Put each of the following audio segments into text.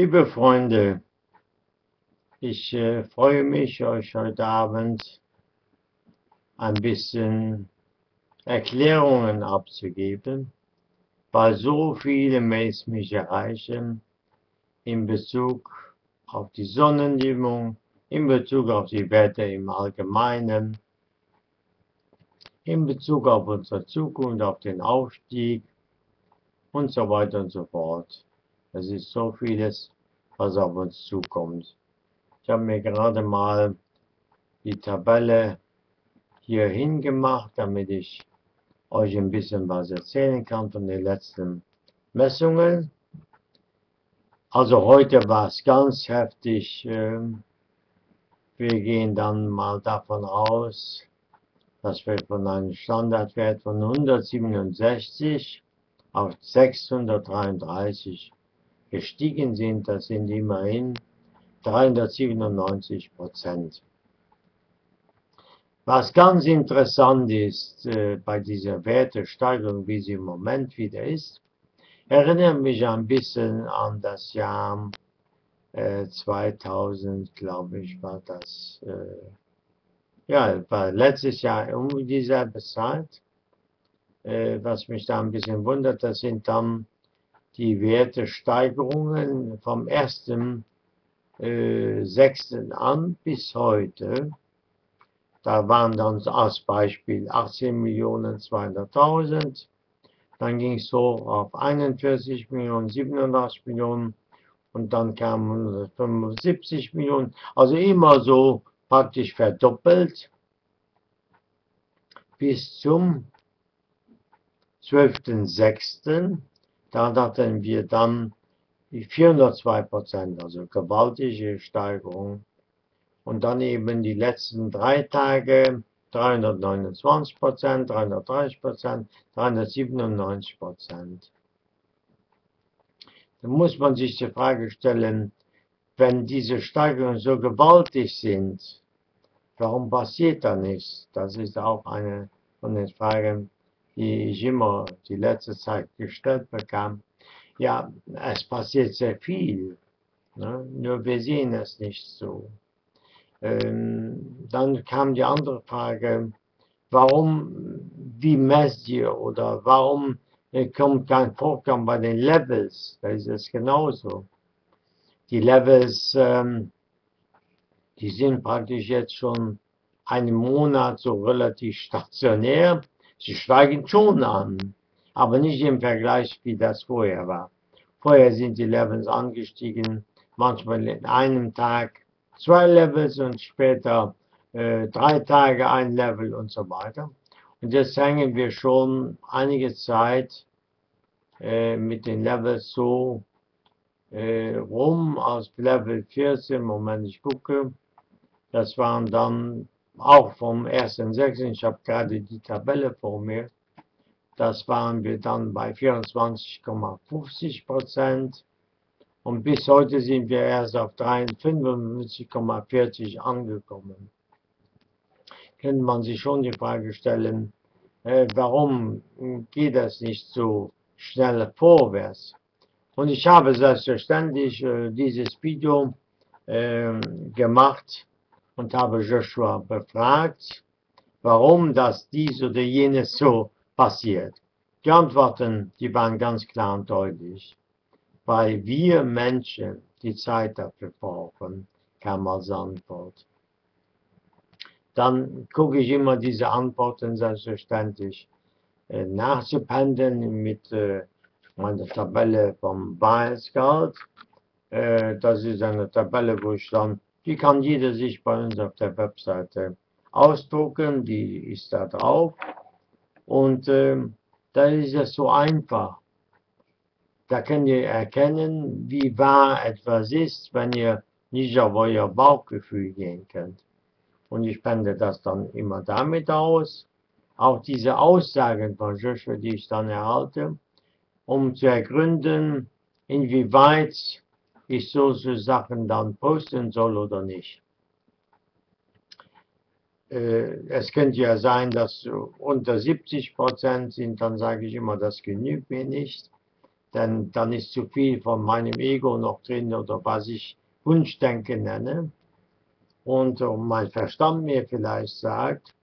Liebe Freunde, ich äh, freue mich, euch heute Abend ein bisschen Erklärungen abzugeben, weil so viele Mails mich erreichen in Bezug auf die Sonnendämmung, in Bezug auf die Werte im Allgemeinen, in Bezug auf unsere Zukunft, auf den Aufstieg und so weiter und so fort. Es ist so vieles, was auf uns zukommt. Ich habe mir gerade mal die Tabelle hier hingemacht, damit ich euch ein bisschen was erzählen kann von den letzten Messungen. Also heute war es ganz heftig. Ähm, wir gehen dann mal davon aus, dass wir von einem Standardwert von 167 auf 633 gestiegen sind. Das sind immerhin 397 Prozent. Was ganz interessant ist äh, bei dieser Wertesteigerung, wie sie im Moment wieder ist, erinnert mich ein bisschen an das Jahr äh, 2000, glaube ich, war das. Äh, ja, war letztes Jahr um dieselbe Zeit. Äh, was mich da ein bisschen wundert, das sind dann die Wertesteigerungen vom 1.6. Äh, an bis heute. Da waren dann als Beispiel 18.200.000. Dann ging es so auf 41 Millionen, 87 Millionen und dann kamen 75 Millionen. Also immer so praktisch verdoppelt bis zum 12.06. Da hatten wir dann die 402 Prozent, also gewaltige Steigerung. Und dann eben die letzten drei Tage 329 Prozent, 330 Prozent, 397 Prozent. Da muss man sich die Frage stellen, wenn diese Steigerungen so gewaltig sind, warum passiert da nichts? Das ist auch eine von den Fragen, die ich immer die letzte Zeit gestellt bekam, ja, es passiert sehr viel, ne? nur wir sehen es nicht so. Ähm, dann kam die andere Frage, warum, wie messt ihr oder warum kommt kein Vorkommen bei den Levels? Da ist es genauso. Die Levels, ähm, die sind praktisch jetzt schon einen Monat so relativ stationär Sie steigen schon an, aber nicht im Vergleich, wie das vorher war. Vorher sind die Levels angestiegen, manchmal in einem Tag zwei Levels und später äh, drei Tage ein Level und so weiter. Und jetzt hängen wir schon einige Zeit äh, mit den Levels so äh, rum aus Level 14, Moment, ich gucke, das waren dann auch vom 1.6. Ich habe gerade die Tabelle vor mir. Das waren wir dann bei 24,50 Prozent. Und bis heute sind wir erst auf 55,40 angekommen. Könnte man sich schon die Frage stellen, äh, warum geht das nicht so schnell vorwärts? Und ich habe selbstverständlich äh, dieses Video äh, gemacht, und habe Joshua befragt, warum das dies oder jenes so passiert. Die Antworten, die waren ganz klar und deutlich. Weil wir Menschen die Zeit dafür brauchen, kam als Antwort. Dann gucke ich immer diese Antworten selbstverständlich äh, nachzupendeln mit äh, meiner Tabelle vom Biascard. Äh, das ist eine Tabelle, wo ich dann die kann jeder sich bei uns auf der Webseite ausdrucken, die ist da drauf. Und äh, da ist es so einfach. Da könnt ihr erkennen, wie wahr etwas ist, wenn ihr nicht auf euer Bauchgefühl gehen könnt. Und ich pende das dann immer damit aus. Auch diese Aussagen von Joshua, die ich dann erhalte, um zu ergründen, inwieweit ich solche Sachen dann posten soll oder nicht. Äh, es könnte ja sein, dass unter 70 Prozent sind, dann sage ich immer, das genügt mir nicht. denn dann ist zu viel von meinem Ego noch drin oder was ich Wunschdenken nenne und äh, mein Verstand mir vielleicht sagt.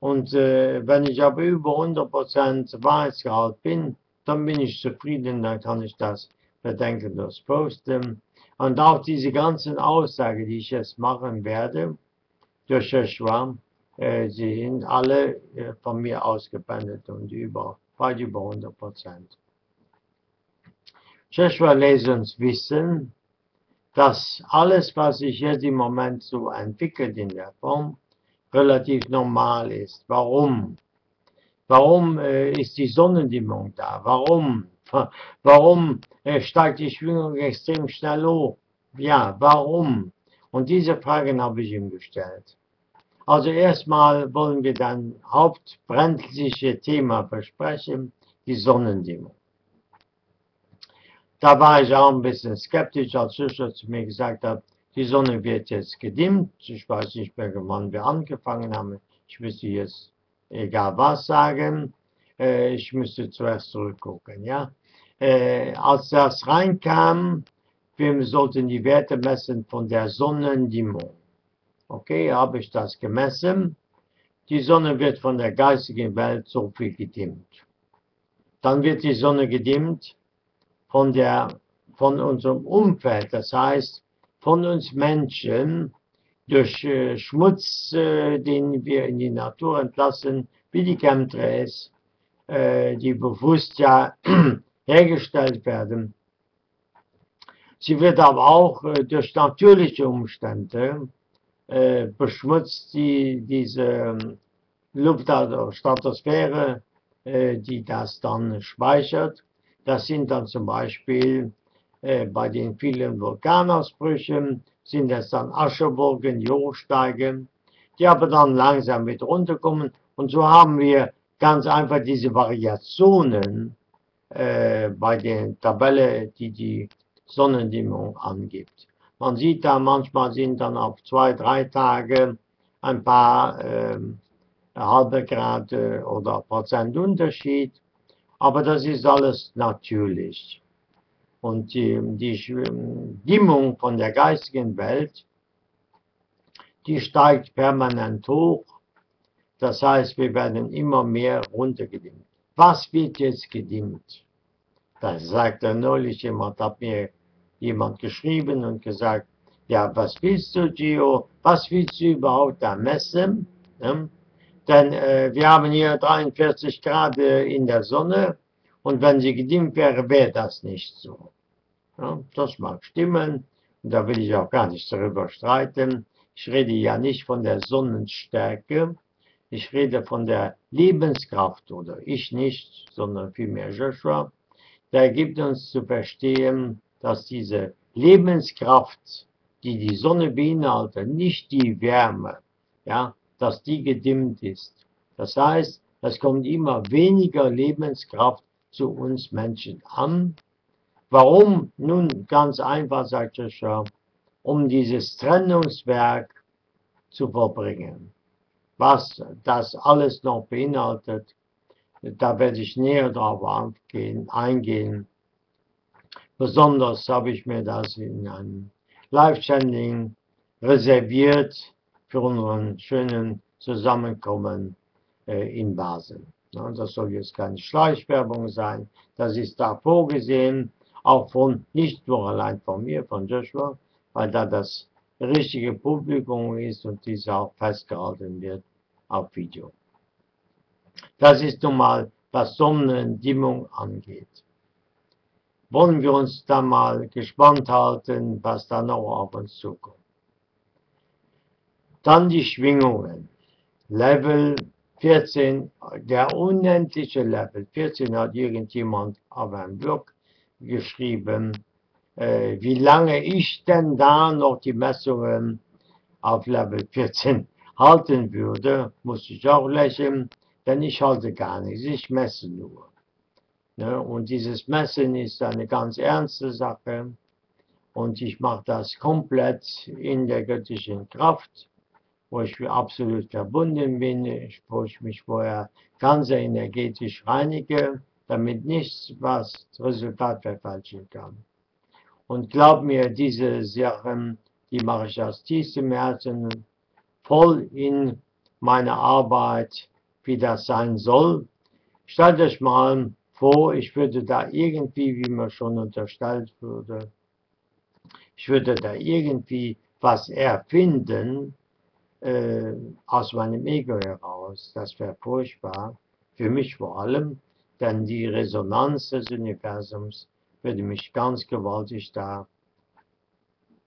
Und äh, wenn ich aber über 100% Wahrheitsgehalt bin, dann bin ich zufrieden, dann kann ich das bedenkenlos posten. Und auch diese ganzen Aussagen, die ich jetzt machen werde, durch Joshua, äh, sie sind alle äh, von mir ausgependet und über, weit über 100 Prozent. Joshua lässt uns wissen, dass alles, was sich jetzt im Moment so entwickelt in der Form, relativ normal ist. Warum? Warum äh, ist die Sonnendimmung da? Warum? Warum äh, steigt die Schwingung extrem schnell hoch? Ja, warum? Und diese Fragen habe ich ihm gestellt. Also erstmal wollen wir dann hauptbrenzliche Thema besprechen, die Sonnendimmung. Da war ich auch ein bisschen skeptisch, als Schüssler zu mir gesagt hat, die Sonne wird jetzt gedimmt. Ich weiß nicht mehr, wann wir angefangen haben. Ich müsste jetzt egal was sagen. Äh, ich müsste zuerst zurückgucken, ja. Äh, als das reinkam, wir sollten die Werte messen von der Sonnendimmung. Okay, habe ich das gemessen. Die Sonne wird von der geistigen Welt so viel gedimmt. Dann wird die Sonne gedimmt von, der, von unserem Umfeld, das heißt von uns Menschen, durch äh, Schmutz, äh, den wir in die Natur entlassen, wie die Chemtrails, äh, die bewusst ja hergestellt werden. Sie wird aber auch äh, durch natürliche Umstände äh, beschmutzt, die diese ähm, Luft- oder Stratosphäre, äh, die das dann speichert. Das sind dann zum Beispiel bei den vielen Vulkanausbrüchen sind es dann Ascheburgen, die hochsteigen, die aber dann langsam wieder runterkommen. Und so haben wir ganz einfach diese Variationen bei den Tabellen, die die Sonnendimmung angibt. Man sieht da, manchmal sind dann auf zwei, drei Tage ein paar äh, halbe Grad oder Prozent Unterschied, aber das ist alles natürlich. Und die, die Dimmung von der geistigen Welt, die steigt permanent hoch. Das heißt, wir werden immer mehr runtergedimmt. Was wird jetzt gedimmt? Das sagt er neulich jemand, hat mir jemand geschrieben und gesagt, ja, was willst du, Gio? Was willst du überhaupt da messen? Ja? Denn äh, wir haben hier 43 Grad äh, in der Sonne und wenn sie gedimmt wäre, wäre das nicht so. Ja, das mag stimmen, und da will ich auch gar nicht darüber streiten. Ich rede ja nicht von der Sonnenstärke, ich rede von der Lebenskraft, oder ich nicht, sondern vielmehr Joshua. Der gibt uns zu verstehen, dass diese Lebenskraft, die die Sonne beinhaltet, nicht die Wärme, ja, dass die gedimmt ist. Das heißt, es kommt immer weniger Lebenskraft zu uns Menschen an. Warum? Nun ganz einfach, sagt Joshua, um dieses Trennungswerk zu vollbringen. Was das alles noch beinhaltet, da werde ich näher darauf eingehen. Besonders habe ich mir das in einem Live-Channeling reserviert für unseren schönen Zusammenkommen äh, in Basel. Das soll jetzt keine Schleichwerbung sein. Das ist da vorgesehen, auch von, nicht nur allein von mir, von Joshua, weil da das richtige Publikum ist und dies auch festgehalten wird auf Video. Das ist nun mal, was Sonnendimmung angeht. Wollen wir uns da mal gespannt halten, was da noch auf uns zukommt. Dann die Schwingungen. Level 14, der unendliche Level 14 hat irgendjemand auf einem Blog geschrieben, äh, wie lange ich denn da noch die Messungen auf Level 14 halten würde, muss ich auch lächeln, denn ich halte gar nichts, ich messe nur. Ne? Und dieses Messen ist eine ganz ernste Sache und ich mache das komplett in der göttlichen Kraft, wo ich absolut verbunden bin, wo ich mich vorher ganz energetisch reinige, damit nichts was Resultat verfälschen kann. Und glaub mir, diese Sachen, die mache ich aus tiefstem Herzen voll in meine Arbeit, wie das sein soll. Stellt euch mal vor, ich würde da irgendwie, wie mir schon unterstellt wurde, ich würde da irgendwie was erfinden äh, aus meinem Ego heraus. Das wäre furchtbar, für mich vor allem, denn die Resonanz des Universums würde mich ganz gewaltig da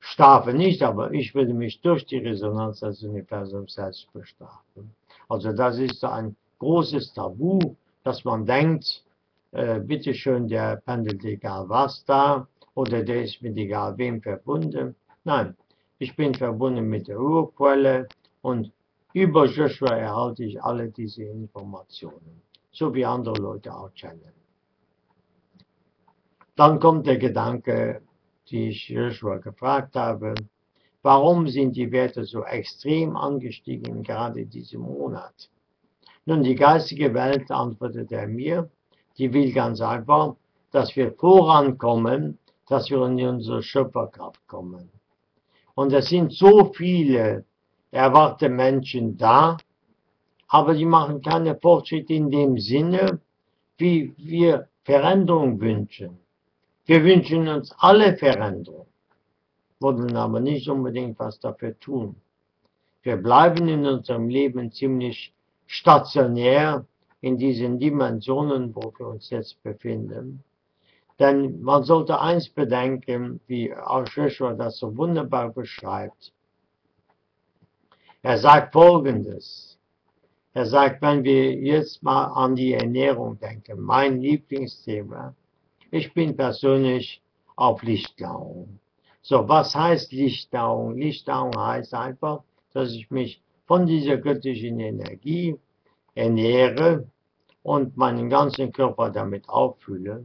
strafen nicht, aber ich würde mich durch die Resonanz des Universums selbst bestrafen. Also das ist ein großes Tabu, dass man denkt, äh, bitteschön, der pendelt egal was da oder der ist mit egal wem verbunden. Nein, ich bin verbunden mit der Urquelle und über Joshua erhalte ich alle diese Informationen, so wie andere Leute auch kennen. Dann kommt der Gedanke, die ich Joshua gefragt habe, warum sind die Werte so extrem angestiegen, gerade diesen Monat? Nun, die geistige Welt antwortet er mir, die will ganz einfach, dass wir vorankommen, dass wir in unsere Schöpferkraft kommen. Und es sind so viele erwarte Menschen da, aber die machen keine Fortschritte in dem Sinne, wie wir Veränderung wünschen. Wir wünschen uns alle Veränderung, wollen aber nicht unbedingt was dafür tun. Wir bleiben in unserem Leben ziemlich stationär in diesen Dimensionen, wo wir uns jetzt befinden. Denn man sollte eins bedenken, wie Joshua das so wunderbar beschreibt. Er sagt Folgendes. Er sagt, wenn wir jetzt mal an die Ernährung denken, mein Lieblingsthema, ich bin persönlich auf Lichtnahrung. So, was heißt Lichtnahrung? Lichtnahrung heißt einfach, dass ich mich von dieser göttlichen Energie ernähre und meinen ganzen Körper damit auffülle.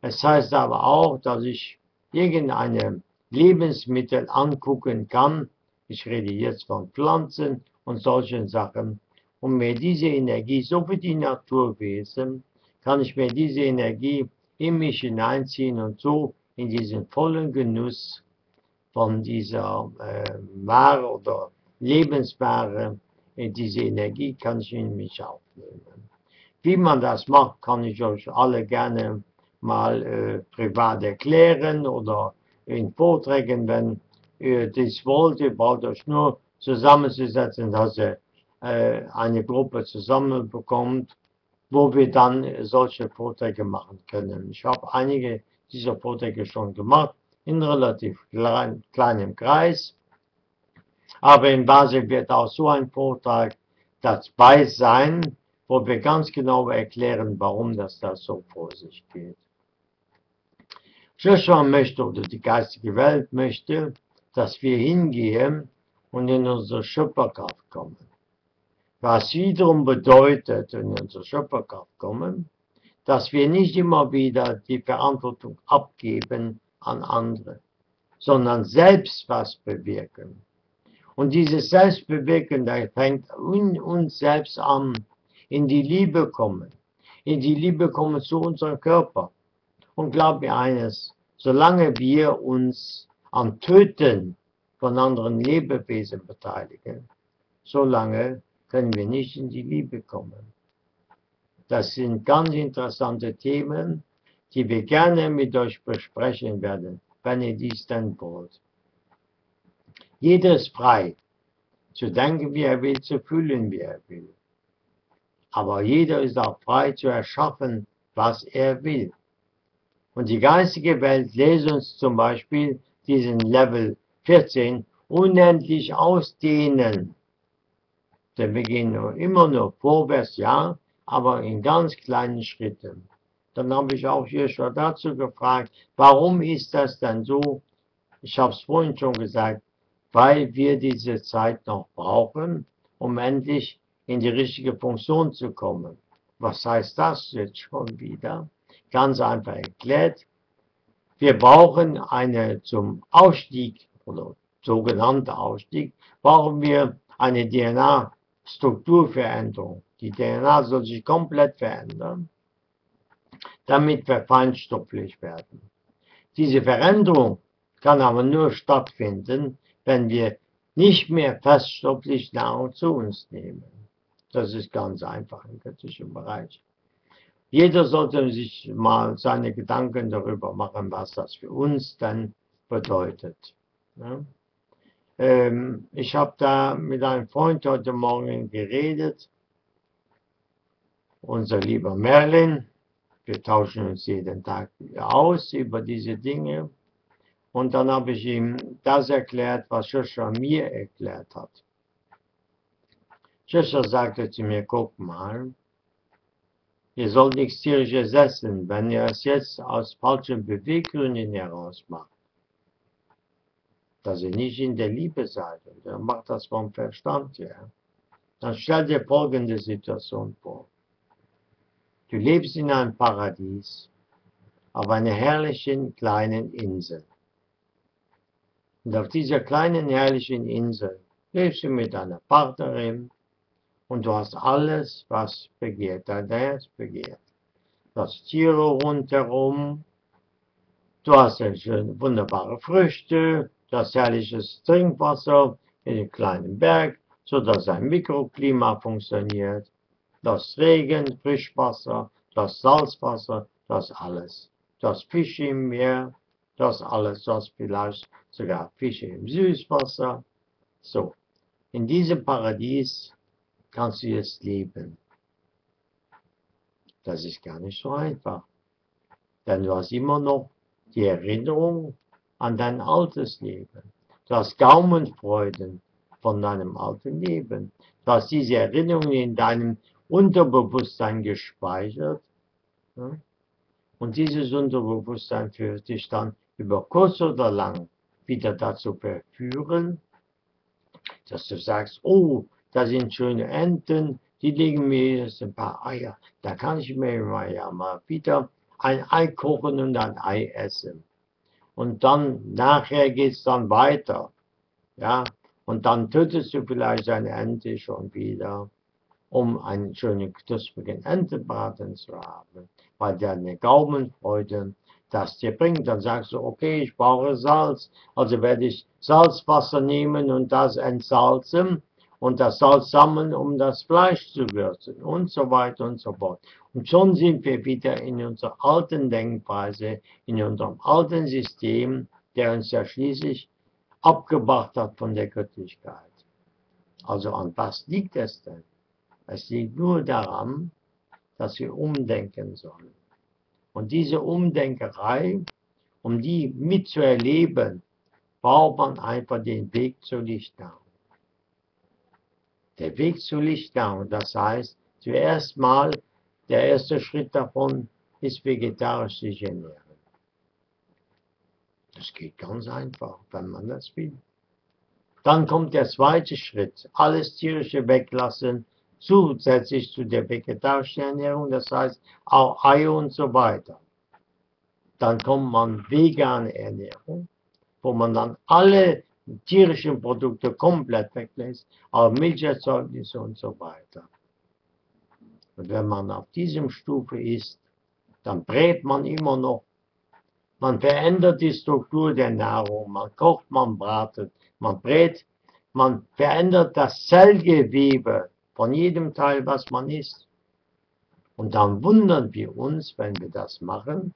Es heißt aber auch, dass ich irgendeine Lebensmittel angucken kann. Ich rede jetzt von Pflanzen und solchen Sachen. Und mir diese Energie, so wie die Naturwesen, kann ich mir diese Energie in mich hineinziehen und so in diesen vollen Genuss von dieser äh, Ware oder Lebensware, äh, diese Energie kann ich in mich aufnehmen. Wie man das macht, kann ich euch alle gerne mal äh, privat erklären oder in Vorträgen, wenn ihr das wollt. Ihr braucht euch nur zusammenzusetzen, dass ihr äh, eine Gruppe zusammenbekommt wo wir dann solche Vorträge machen können. Ich habe einige dieser Vorträge schon gemacht, in relativ klein, kleinem Kreis. Aber in Basel wird auch so ein Vortrag dabei sein, wo wir ganz genau erklären, warum das da so vor sich geht. Joshua möchte oder die geistige Welt möchte, dass wir hingehen und in unsere Schöpferkraft kommen. Was wiederum bedeutet, wenn wir zur Schöpferkraft kommen, dass wir nicht immer wieder die Verantwortung abgeben an andere, sondern selbst was bewirken. Und dieses Selbstbewirken, da fängt in uns selbst an, in die Liebe kommen, in die Liebe kommen zu unserem Körper. Und glaub mir eines, solange wir uns am Töten von anderen Lebewesen beteiligen, solange können wir nicht in die Liebe kommen. Das sind ganz interessante Themen, die wir gerne mit euch besprechen werden, wenn ihr dies denn wollt. Jeder ist frei, zu denken, wie er will, zu fühlen, wie er will. Aber jeder ist auch frei zu erschaffen, was er will. Und die geistige Welt lässt uns zum Beispiel diesen Level 14 unendlich ausdehnen. Denn wir gehen immer nur vorwärts, ja, aber in ganz kleinen Schritten. Dann habe ich auch hier schon dazu gefragt, warum ist das denn so? Ich habe es vorhin schon gesagt, weil wir diese Zeit noch brauchen, um endlich in die richtige Funktion zu kommen. Was heißt das jetzt schon wieder? Ganz einfach erklärt. Wir brauchen eine zum Ausstieg oder sogenannte Ausstieg, brauchen wir eine DNA Strukturveränderung. Die DNA soll sich komplett verändern. damit wir feinstofflich werden. Diese Veränderung kann aber nur stattfinden, wenn wir nicht mehr feststofflich Nahrung zu uns nehmen. Das ist ganz einfach im göttlichen Bereich. Jeder sollte sich mal seine Gedanken darüber machen, was das für uns dann bedeutet. Ja? Ähm, ich habe da mit einem Freund heute Morgen geredet, unser lieber Merlin. Wir tauschen uns jeden Tag aus über diese Dinge. Und dann habe ich ihm das erklärt, was Joshua mir erklärt hat. Joshua sagte zu mir, guck mal, ihr sollt nichts tierisches essen, wenn ihr es jetzt aus falschen Beweggründen heraus macht. Dass ihr nicht in der Liebe seid, und ihr macht das vom Verstand her. Dann stell dir folgende Situation vor. Du lebst in einem Paradies, auf einer herrlichen kleinen Insel. Und auf dieser kleinen herrlichen Insel lebst du mit deiner Partnerin und du hast alles, was begehrt, dein Herz begehrt. Du hast Tiere rundherum, du hast schöne, wunderbare Früchte, du hast herrliches Trinkwasser in einem kleinen Berg, sodass ein Mikroklima funktioniert. Du hast Regen, Frischwasser, du hast Salzwasser, du hast alles. Du hast Fische im Meer, das alles, was vielleicht sogar Fische im Süßwasser. So, in diesem Paradies kannst du jetzt leben. Das ist gar nicht so einfach. Denn du hast immer noch die Erinnerung an dein altes Leben. Du hast Gaumenfreuden von deinem alten Leben. Du hast diese Erinnerungen in deinem Unterbewusstsein gespeichert. Und dieses Unterbewusstsein führt dich dann über kurz oder lang wieder dazu verführen, dass du sagst, oh, da sind schöne Enten, die legen mir jetzt ein paar Eier, da kann ich mir mal, ja, mal wieder ein Ei kochen und ein Ei essen. Und dann, nachher geht es dann weiter, ja, und dann tötest du vielleicht eine Ente schon wieder, um einen schönen knusprigen Entenbraten zu haben, weil deine Gaumenfreude das dir bringt. Dann sagst du, okay, ich brauche Salz, also werde ich Salzwasser nehmen und das entsalzen und das Salz sammeln, um das Fleisch zu würzen und so weiter und so fort. Und schon sind wir wieder in unserer alten Denkweise, in unserem alten System, der uns ja schließlich abgebracht hat von der Göttlichkeit. Also an was liegt es denn? Es liegt nur daran, dass wir umdenken sollen. Und diese Umdenkerei, um die mitzuerleben, braucht man einfach den Weg zur Lichtnahrung. Der Weg zur Lichtnahrung, das heißt, zuerst mal, der erste Schritt davon ist vegetarisch sich ernähren. Das geht ganz einfach, wenn man das will. Dann kommt der zweite Schritt, alles tierische weglassen zusätzlich zu der vegetarischen Ernährung, das heißt auch Eier und so weiter. Dann kommt man vegane Ernährung, wo man dann alle tierischen Produkte komplett weglässt, auch Milcherzeugnisse und so weiter. Und wenn man auf diesem Stufe ist, dann brät man immer noch. Man verändert die Struktur der Nahrung, man kocht, man bratet, man brät, man verändert das Zellgewebe von jedem Teil, was man isst. Und dann wundern wir uns, wenn wir das machen,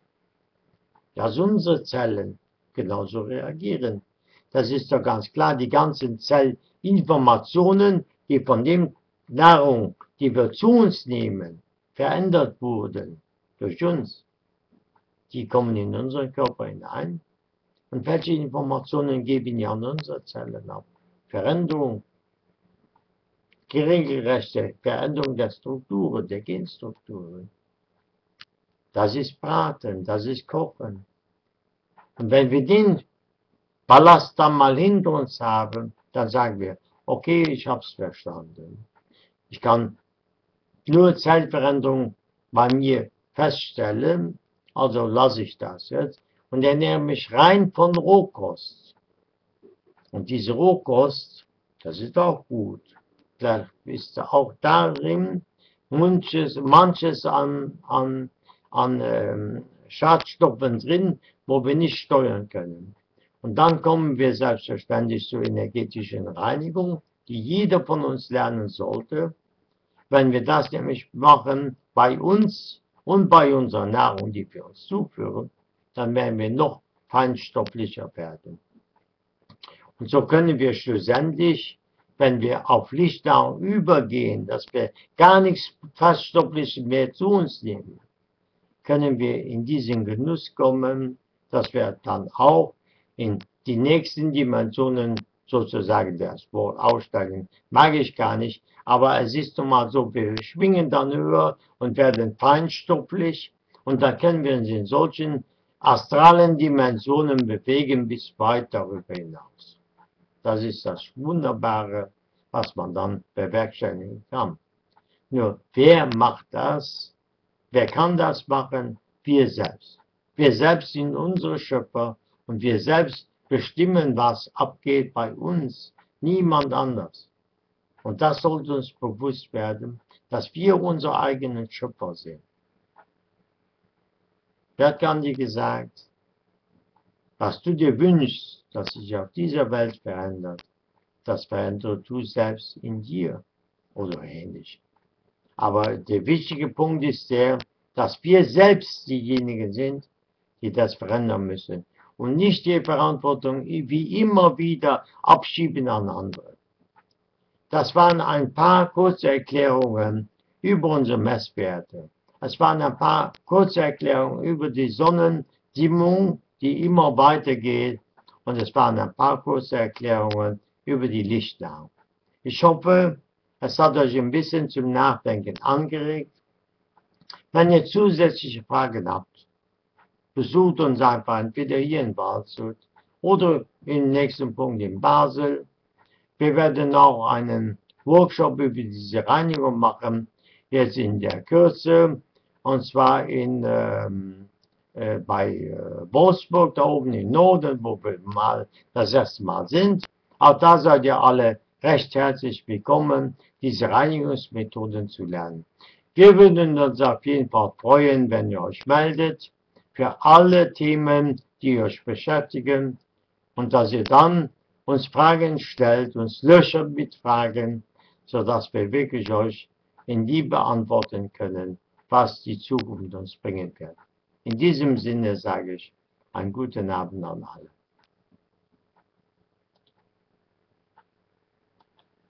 dass unsere Zellen genauso reagieren. Das ist doch ganz klar, die ganzen Zellinformationen, die von dem Nahrung, die wir zu uns nehmen, verändert wurden durch uns, die kommen in unseren Körper hinein. Und welche Informationen geben ja an unsere Zellen ab? Veränderung, regelrechte Veränderung der Strukturen, der Genstrukturen. Das ist Braten, das ist Kochen. Und wenn wir den Ballast dann mal hinter uns haben, dann sagen wir, okay, ich habe es verstanden. Ich kann nur Zellveränderung bei mir feststellen, also lasse ich das jetzt und ernähre mich rein von Rohkost. Und diese Rohkost, das ist auch gut da ist auch darin manches, manches an, an, an ähm, Schadstoffen drin, wo wir nicht steuern können. Und dann kommen wir selbstverständlich zur energetischen Reinigung, die jeder von uns lernen sollte. Wenn wir das nämlich machen bei uns und bei unserer Nahrung, die wir uns zuführen, dann werden wir noch feinstofflicher werden. Und so können wir schlussendlich, wenn wir auf Lichtnahrung übergehen, dass wir gar nichts Faststoffliches mehr zu uns nehmen, können wir in diesen Genuss kommen, dass wir dann auch in die nächsten Dimensionen sozusagen das Wort aussteigen, mag ich gar nicht, aber es ist nun mal so, wir schwingen dann höher und werden feinstofflich und dann können wir uns in solchen astralen Dimensionen bewegen bis weit darüber hinaus. Das ist das Wunderbare, was man dann bewerkstelligen kann. Nur, wer macht das? Wer kann das machen? Wir selbst. Wir selbst sind unsere Schöpfer und wir selbst bestimmen, was abgeht bei uns, niemand anders. Und das sollte uns bewusst werden, dass wir unsere eigenen Schöpfer sind. Wer hat Gandhi gesagt, was du dir wünschst, dass sich auf dieser Welt verändert, das verändert du selbst in dir oder ähnlich. Aber der wichtige Punkt ist der, dass wir selbst diejenigen sind, die das verändern müssen und nicht die Verantwortung wie immer wieder abschieben an andere. Das waren ein paar kurze Erklärungen über unsere Messwerte. Es waren ein paar kurze Erklärungen über die Sonnendimmung, die immer weitergeht. Und es waren ein paar kurze Erklärungen über die Lichtnahrung. Ich hoffe, es hat euch ein bisschen zum Nachdenken angeregt. Wenn ihr zusätzliche Fragen habt, besucht uns einfach entweder hier in Waldshut oder im nächsten Punkt in Basel. Wir werden auch einen Workshop über diese Reinigung machen, jetzt in der Kürze, und zwar in, ähm, äh, bei äh, Wolfsburg, da oben im Norden, wo wir mal das erste Mal sind. Auch da seid ihr alle recht herzlich willkommen, diese Reinigungsmethoden zu lernen. Wir würden uns auf jeden Fall freuen, wenn ihr euch meldet für alle Themen, die euch beschäftigen und dass ihr dann uns Fragen stellt, uns löchert mit Fragen, sodass wir wirklich euch in die beantworten können, was die Zukunft uns bringen wird. In diesem Sinne sage ich einen guten Abend an alle.